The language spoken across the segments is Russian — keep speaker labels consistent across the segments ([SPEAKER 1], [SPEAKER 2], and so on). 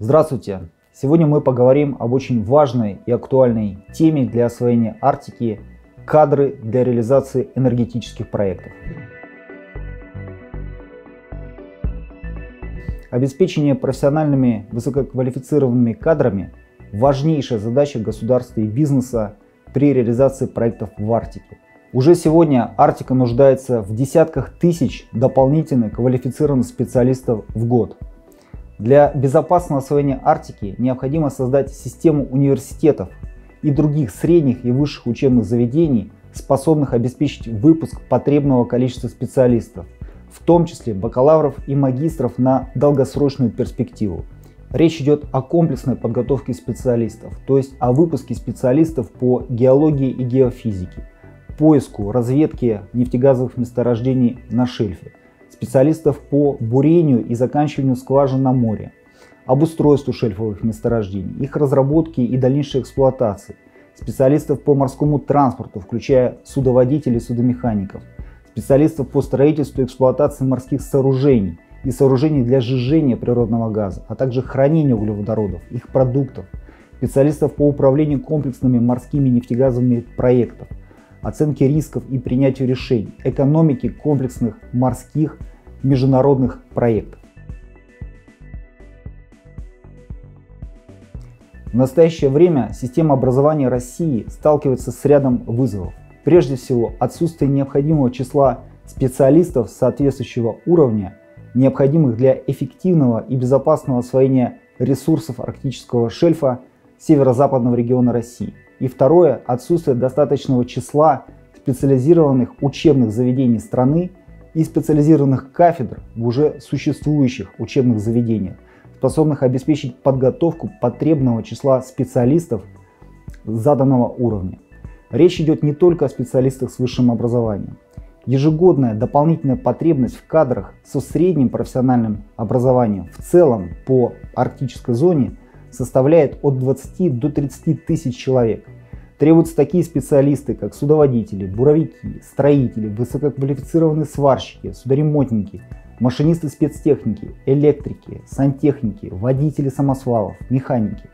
[SPEAKER 1] Здравствуйте! Сегодня мы поговорим об очень важной и актуальной теме для освоения Арктики – кадры для реализации энергетических проектов. Обеспечение профессиональными высококвалифицированными кадрами – важнейшая задача государства и бизнеса при реализации проектов в Арктике. Уже сегодня Арктика нуждается в десятках тысяч дополнительных квалифицированных специалистов в год. Для безопасного освоения Арктики необходимо создать систему университетов и других средних и высших учебных заведений, способных обеспечить выпуск потребного количества специалистов, в том числе бакалавров и магистров на долгосрочную перспективу. Речь идет о комплексной подготовке специалистов, то есть о выпуске специалистов по геологии и геофизике, поиску, разведке нефтегазовых месторождений на шельфе, специалистов по бурению и заканчиванию скважин на море, обустройству шельфовых месторождений, их разработке и дальнейшей эксплуатации, специалистов по морскому транспорту, включая судоводителей и судомехаников, специалистов по строительству и эксплуатации морских сооружений и сооружений для сжижения природного газа, а также хранения углеводородов, их продуктов, специалистов по управлению комплексными морскими нефтегазовыми проектами, оценки рисков и принятию решений, экономики комплексных морских международных проектов. В настоящее время система образования России сталкивается с рядом вызовов. Прежде всего, отсутствие необходимого числа специалистов соответствующего уровня, необходимых для эффективного и безопасного освоения ресурсов арктического шельфа северо-западного региона России. И второе, отсутствие достаточного числа специализированных учебных заведений страны и специализированных кафедр в уже существующих учебных заведениях, способных обеспечить подготовку потребного числа специалистов заданного уровня. Речь идет не только о специалистах с высшим образованием. Ежегодная дополнительная потребность в кадрах со средним профессиональным образованием в целом по арктической зоне составляет от 20 до 30 тысяч человек. Требуются такие специалисты, как судоводители, буровики, строители, высококвалифицированные сварщики, судоремонтники, машинисты спецтехники, электрики, сантехники, водители самосвалов, механики.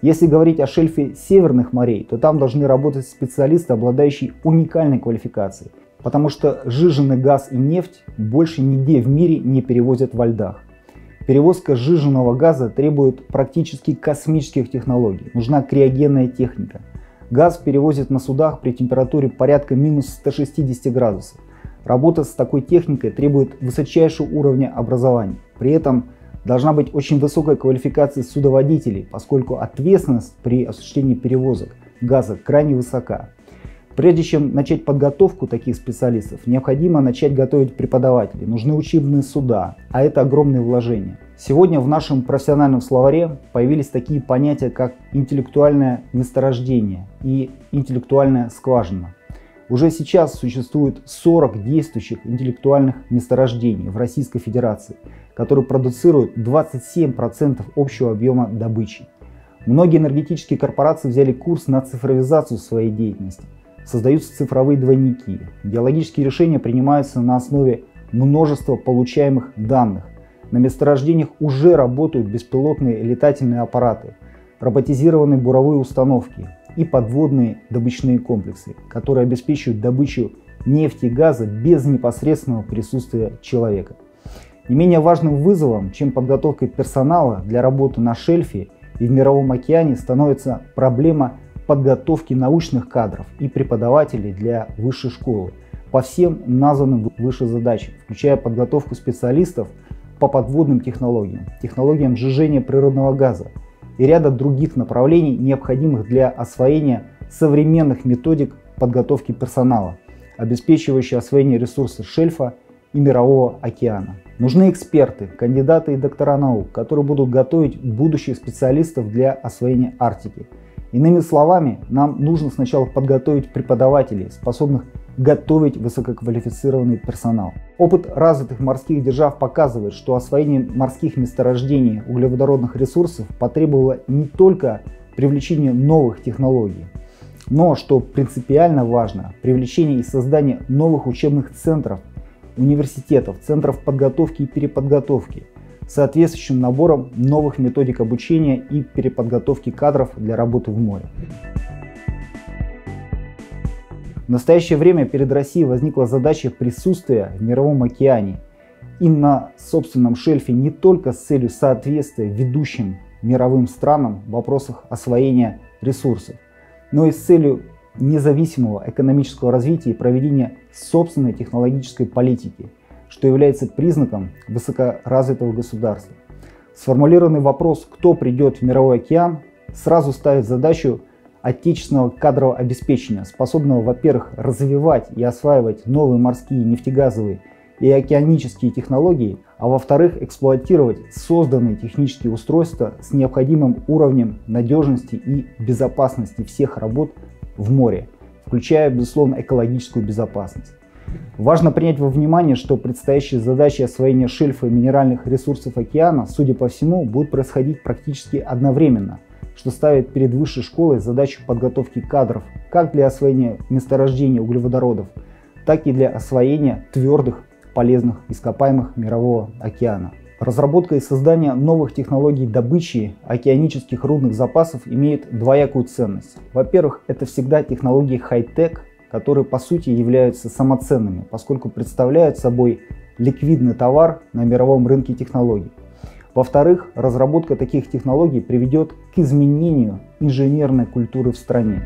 [SPEAKER 1] Если говорить о шельфе северных морей, то там должны работать специалисты, обладающие уникальной квалификацией, потому что жиженный газ и нефть больше нигде в мире не перевозят во льдах. Перевозка сжиженного газа требует практически космических технологий. Нужна криогенная техника. Газ перевозят на судах при температуре порядка минус 160 градусов. Работа с такой техникой требует высочайшего уровня образования. При этом должна быть очень высокая квалификация судоводителей, поскольку ответственность при осуществлении перевозок газа крайне высока. Прежде чем начать подготовку таких специалистов, необходимо начать готовить преподавателей. Нужны учебные суда, а это огромные вложения. Сегодня в нашем профессиональном словаре появились такие понятия, как интеллектуальное месторождение и интеллектуальная скважина. Уже сейчас существует 40 действующих интеллектуальных месторождений в Российской Федерации, которые продуцируют 27% общего объема добычи. Многие энергетические корпорации взяли курс на цифровизацию своей деятельности – создаются цифровые двойники. Геологические решения принимаются на основе множества получаемых данных. На месторождениях уже работают беспилотные летательные аппараты, роботизированные буровые установки и подводные добычные комплексы, которые обеспечивают добычу нефти и газа без непосредственного присутствия человека. Не менее важным вызовом, чем подготовка персонала для работы на шельфе и в Мировом океане, становится проблема подготовки научных кадров и преподавателей для высшей школы по всем названным выше задачам, включая подготовку специалистов по подводным технологиям, технологиям сжижения природного газа и ряда других направлений, необходимых для освоения современных методик подготовки персонала, обеспечивающих освоение ресурсов шельфа и мирового океана. Нужны эксперты, кандидаты и доктора наук, которые будут готовить будущих специалистов для освоения Арктики – Иными словами, нам нужно сначала подготовить преподавателей, способных готовить высококвалифицированный персонал. Опыт развитых морских держав показывает, что освоение морских месторождений углеводородных ресурсов потребовало не только привлечения новых технологий, но, что принципиально важно, привлечение и создание новых учебных центров, университетов, центров подготовки и переподготовки, соответствующим набором новых методик обучения и переподготовки кадров для работы в море. В настоящее время перед Россией возникла задача присутствия в мировом океане и на собственном шельфе не только с целью соответствия ведущим мировым странам в вопросах освоения ресурсов, но и с целью независимого экономического развития и проведения собственной технологической политики, что является признаком высокоразвитого государства. Сформулированный вопрос, кто придет в мировой океан, сразу ставит задачу отечественного кадрового обеспечения, способного, во-первых, развивать и осваивать новые морские, нефтегазовые и океанические технологии, а во-вторых, эксплуатировать созданные технические устройства с необходимым уровнем надежности и безопасности всех работ в море, включая, безусловно, экологическую безопасность. Важно принять во внимание, что предстоящие задачи освоения шельфа и минеральных ресурсов океана, судя по всему, будут происходить практически одновременно, что ставит перед высшей школой задачу подготовки кадров как для освоения месторождения углеводородов, так и для освоения твердых полезных ископаемых мирового океана. Разработка и создание новых технологий добычи океанических рудных запасов имеет двоякую ценность. Во-первых, это всегда технологии хай-тек, которые по сути являются самоценными, поскольку представляют собой ликвидный товар на мировом рынке технологий. Во-вторых, разработка таких технологий приведет к изменению инженерной культуры в стране.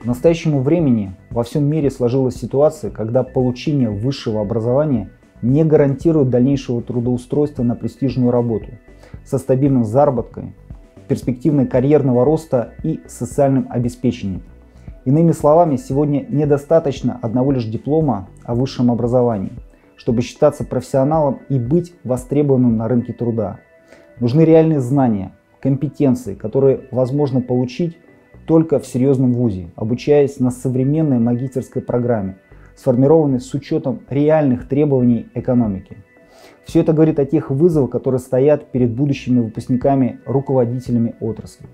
[SPEAKER 1] К настоящему времени во всем мире сложилась ситуация, когда получение высшего образования не гарантирует дальнейшего трудоустройства на престижную работу со стабильным заработком, перспективной карьерного роста и социальным обеспечением. Иными словами, сегодня недостаточно одного лишь диплома о высшем образовании, чтобы считаться профессионалом и быть востребованным на рынке труда. Нужны реальные знания, компетенции, которые возможно получить только в серьезном вузе, обучаясь на современной магистерской программе, сформированной с учетом реальных требований экономики. Все это говорит о тех вызовах, которые стоят перед будущими выпускниками, руководителями отрасли.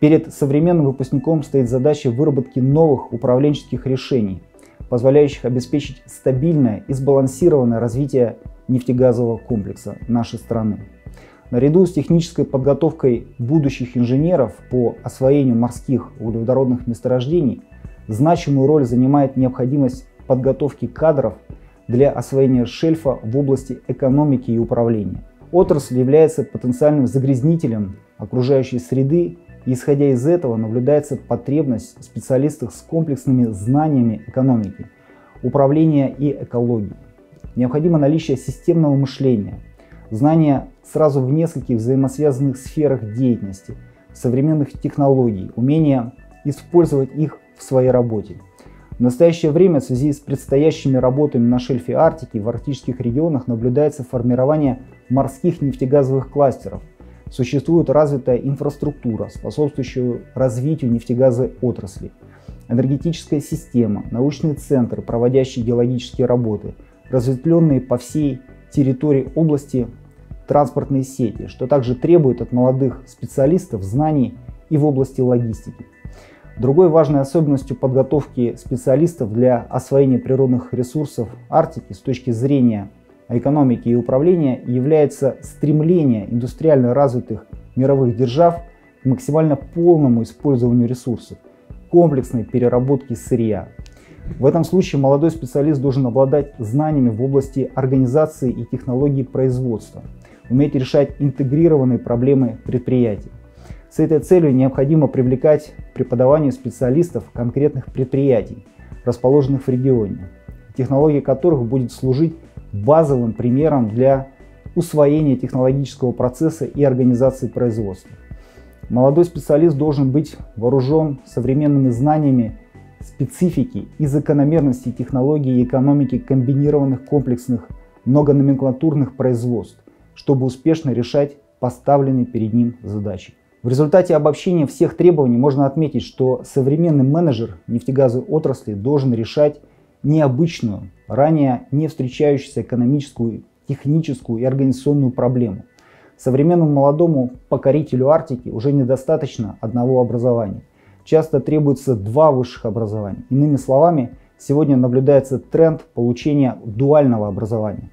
[SPEAKER 1] Перед современным выпускником стоит задача выработки новых управленческих решений, позволяющих обеспечить стабильное и сбалансированное развитие нефтегазового комплекса нашей страны. Наряду с технической подготовкой будущих инженеров по освоению морских углеводородных месторождений значимую роль занимает необходимость подготовки кадров для освоения шельфа в области экономики и управления. Отрасль является потенциальным загрязнителем окружающей среды исходя из этого наблюдается потребность в специалистах с комплексными знаниями экономики, управления и экологии. Необходимо наличие системного мышления – Знания сразу в нескольких взаимосвязанных сферах деятельности, современных технологий, умение использовать их в своей работе. В настоящее время в связи с предстоящими работами на шельфе Арктики в арктических регионах наблюдается формирование морских нефтегазовых кластеров. Существует развитая инфраструктура, способствующая развитию нефтегазовой отрасли, энергетическая система, научные центры, проводящие геологические работы, разветвленные по всей территории области транспортные сети, что также требует от молодых специалистов знаний и в области логистики. Другой важной особенностью подготовки специалистов для освоения природных ресурсов Арктики с точки зрения экономики и управления является стремление индустриально развитых мировых держав к максимально полному использованию ресурсов, комплексной переработки сырья. В этом случае молодой специалист должен обладать знаниями в области организации и технологий производства – уметь решать интегрированные проблемы предприятий. С этой целью необходимо привлекать к преподаванию специалистов конкретных предприятий, расположенных в регионе, технология которых будет служить базовым примером для усвоения технологического процесса и организации производства. Молодой специалист должен быть вооружен современными знаниями специфики и закономерностей технологий и экономики комбинированных комплексных многономенклатурных производств, чтобы успешно решать поставленные перед ним задачи. В результате обобщения всех требований можно отметить, что современный менеджер нефтегазовой отрасли должен решать необычную, ранее не встречающуюся экономическую, техническую и организационную проблему. Современному молодому покорителю Арктики уже недостаточно одного образования. Часто требуется два высших образования. Иными словами, сегодня наблюдается тренд получения дуального образования.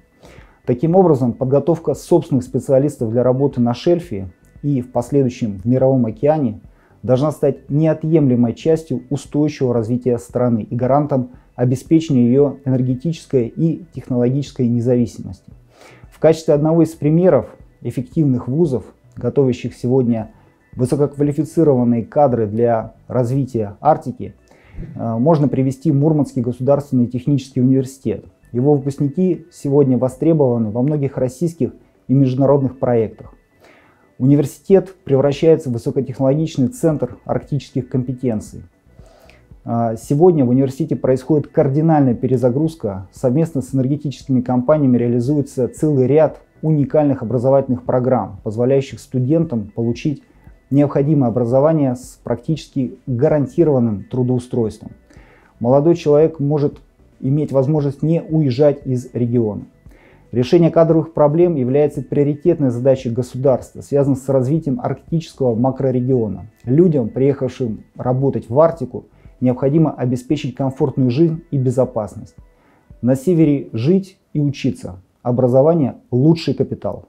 [SPEAKER 1] Таким образом, подготовка собственных специалистов для работы на шельфе и в последующем в мировом океане должна стать неотъемлемой частью устойчивого развития страны и гарантом обеспечения ее энергетической и технологической независимости. В качестве одного из примеров эффективных вузов, готовящих сегодня высококвалифицированные кадры для развития Арктики, э, можно привести Мурманский государственный технический университет. Его выпускники сегодня востребованы во многих российских и международных проектах. Университет превращается в высокотехнологичный центр арктических компетенций. А, сегодня в университете происходит кардинальная перезагрузка. Совместно с энергетическими компаниями реализуется целый ряд уникальных образовательных программ, позволяющих студентам получить необходимое образование с практически гарантированным трудоустройством. Молодой человек может иметь возможность не уезжать из региона. Решение кадровых проблем является приоритетной задачей государства, связанной с развитием арктического макрорегиона. Людям, приехавшим работать в Арктику, необходимо обеспечить комфортную жизнь и безопасность. На севере жить и учиться. Образование – лучший капитал.